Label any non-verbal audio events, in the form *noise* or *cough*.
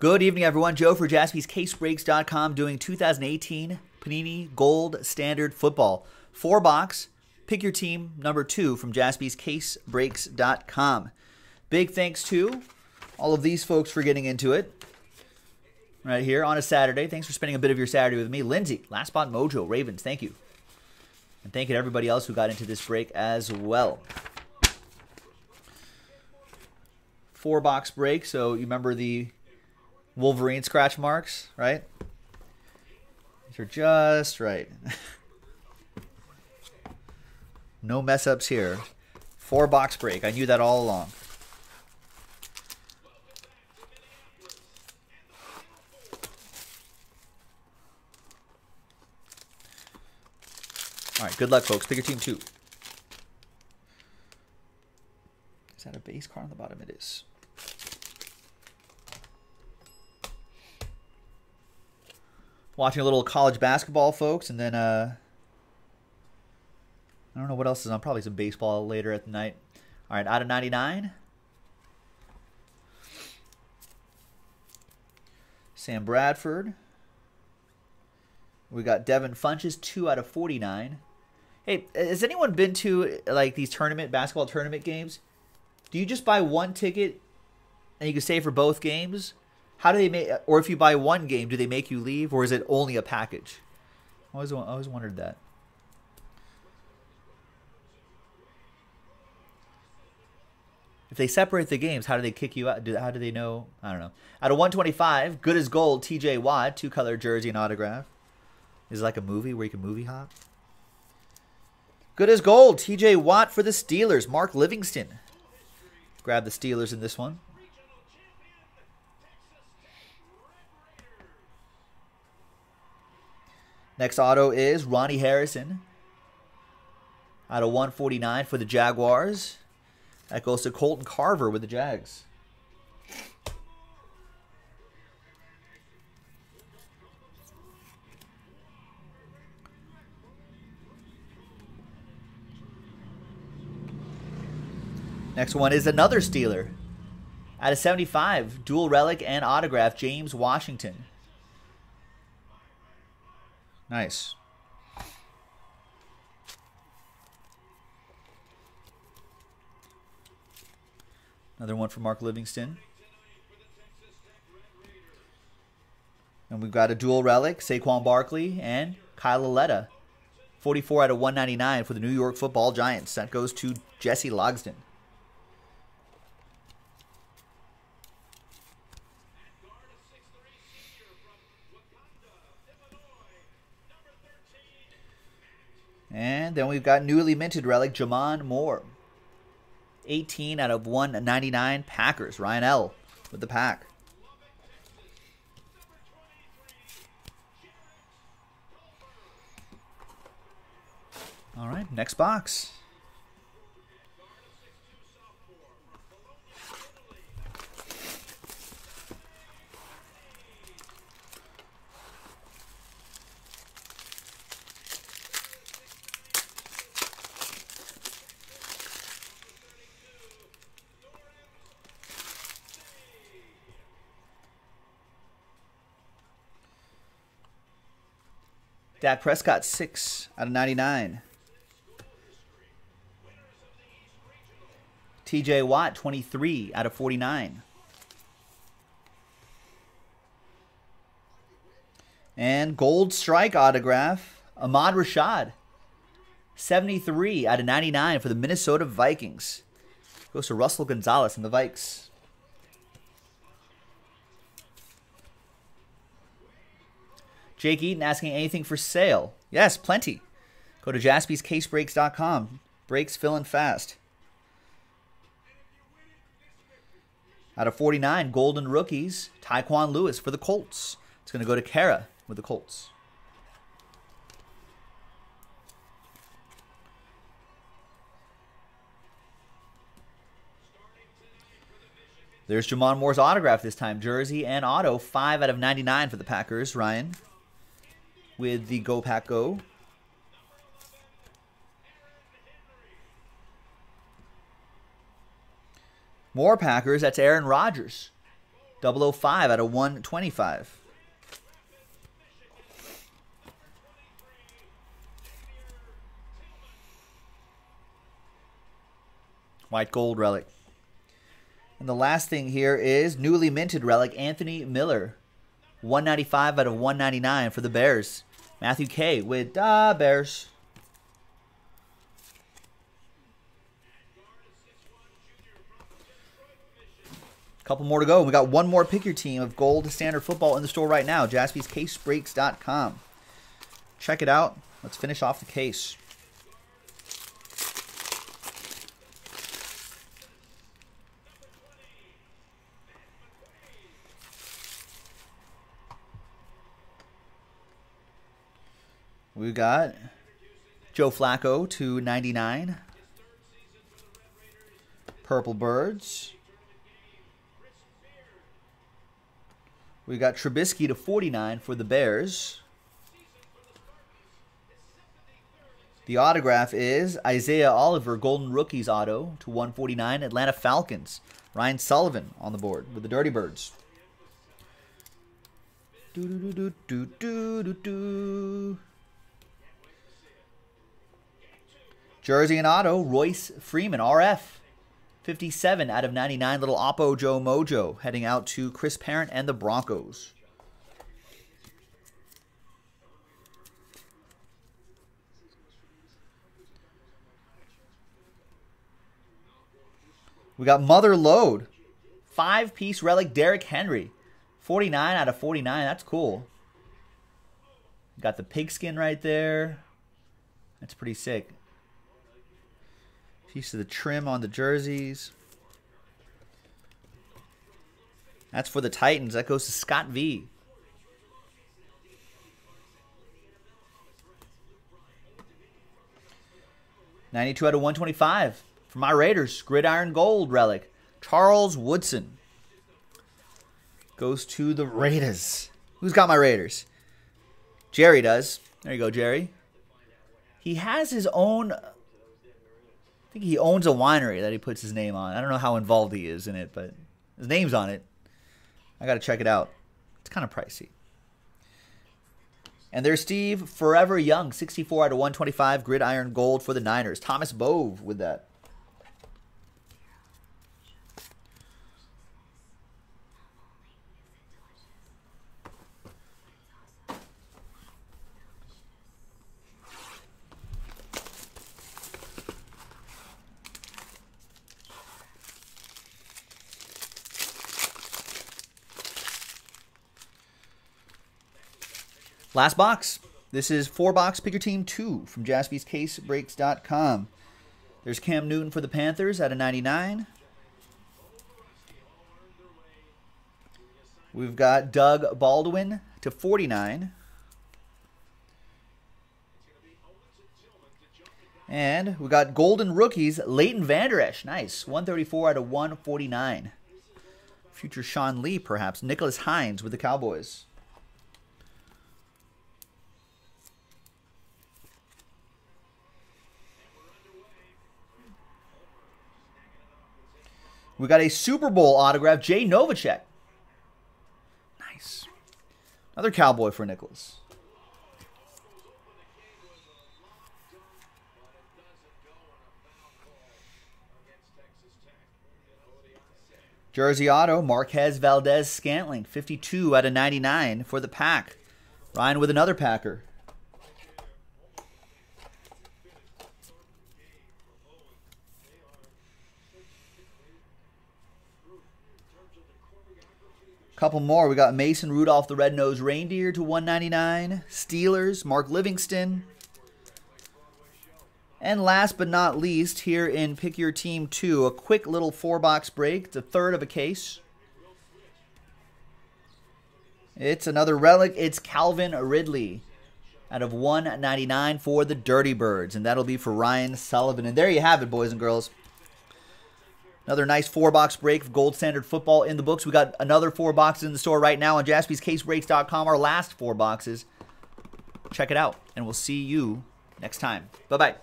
Good evening, everyone. Joe for jaspyscasebreaks.com doing 2018 Panini Gold Standard Football. Four box. Pick your team number two from jaspyscasebreaks.com. Big thanks to all of these folks for getting into it right here on a Saturday. Thanks for spending a bit of your Saturday with me. Lindsay, Last Spot Mojo, Ravens, thank you. And thank you to everybody else who got into this break as well. Four box break, so you remember the Wolverine scratch marks, right? These are just right. *laughs* no mess ups here. Four box break. I knew that all along. All right, good luck, folks. Pick your team two. Is that a base card on the bottom? It is. Watching a little college basketball, folks, and then uh, I don't know what else is on. Probably some baseball later at the night. All right, out of 99. Sam Bradford. We got Devin Funchess, 2 out of 49. Hey, has anyone been to like these tournament basketball tournament games? Do you just buy one ticket and you can stay for both games? How do they make? Or if you buy one game, do they make you leave, or is it only a package? I always, I always wondered that. If they separate the games, how do they kick you out? Do, how do they know? I don't know. Out of 125, good as gold, TJ Watt, two color jersey and autograph. Is it like a movie where you can movie hop? Good as gold. TJ Watt for the Steelers. Mark Livingston. Grab the Steelers in this one. Next auto is Ronnie Harrison. Out of 149 for the Jaguars. That goes to Colton Carver with the Jags. Next one is another Steeler. Out of 75, dual relic and autograph, James Washington. Nice. Another one for Mark Livingston. And we've got a dual relic, Saquon Barkley and Kyle Lauletta. 44 out of 199 for the New York football Giants. That goes to Jesse Logsden. And then we've got newly minted relic J'Mon Moore. 18 out of 199 Packers. Ryan L. with the pack. All right, next box. Dak Prescott, 6 out of 99. TJ Watt, 23 out of 49. And gold strike autograph, Ahmad Rashad, 73 out of 99 for the Minnesota Vikings. Goes to Russell Gonzalez and the Vikes. Jake Eaton asking anything for sale. Yes, plenty. Go to jaspyscasebreaks.com. Breaks filling fast. Out of 49, Golden Rookies, Tyquan Lewis for the Colts. It's going to go to Kara with the Colts. There's J'Mon Moore's autograph this time. Jersey and auto, 5 out of 99 for the Packers. Ryan with the Go Pack Go. More Packers. That's Aaron Rodgers. 005 out of 125. White gold relic. And the last thing here is newly minted relic Anthony Miller. 195 out of 199 for the Bears. Matthew K with uh, Bears. Couple more to go. We got one more pick your team of gold standard football in the store right now. JaspysCaseBreaks.com. Check it out. Let's finish off the case. We got Joe Flacco to 99. Purple Birds. We got Trubisky to 49 for the Bears. The autograph is Isaiah Oliver, Golden Rookies auto to 149, Atlanta Falcons. Ryan Sullivan on the board with the Dirty Birds. Do do do do do do do. Jersey and auto, Royce Freeman, RF. 57 out of 99. Little Oppo Joe Mojo heading out to Chris Parent and the Broncos. We got Mother Lode. Five piece relic Derrick Henry. 49 out of 49. That's cool. Got the pigskin right there. That's pretty sick. Piece of the trim on the jerseys. That's for the Titans. That goes to Scott V. Ninety-two out of one twenty-five for my Raiders. Gridiron Gold relic. Charles Woodson goes to the Raiders. Who's got my Raiders? Jerry does. There you go, Jerry. He has his own I think he owns a winery that he puts his name on. I don't know how involved he is in it, but his name's on it. I got to check it out. It's kind of pricey. And there's Steve Forever Young, 64 out of 125, gridiron gold for the Niners. Thomas Bove with that. Last box. This is four box pick your team two from jaspyscasebreaks.com. There's Cam Newton for the Panthers at a 99. We've got Doug Baldwin to 49. And we got Golden Rookies, Leighton Vander Esch. Nice. 134 out of 149. Future Sean Lee, perhaps. Nicholas Hines with the Cowboys. We got a Super Bowl autograph, Jay Novacek. Nice. Another cowboy for Nicholas. Jersey Auto, Marquez Valdes Scantling, 52 out of 99 for the pack. Ryan with another Packer. Couple more. We got Mason Rudolph, the red-nosed reindeer to 199. Steelers, Mark Livingston. And last but not least, here in Pick Your Team 2, a quick little four-box break. It's a third of a case. It's another relic. It's Calvin Ridley out of 199 for the Dirty Birds. And that'll be for Ryan Sullivan. And there you have it, boys and girls. Another nice four box break of gold standard football in the books. We got another four boxes in the store right now on jaspyscasebreaks.com. Our last four boxes. Check it out, and we'll see you next time. Bye bye.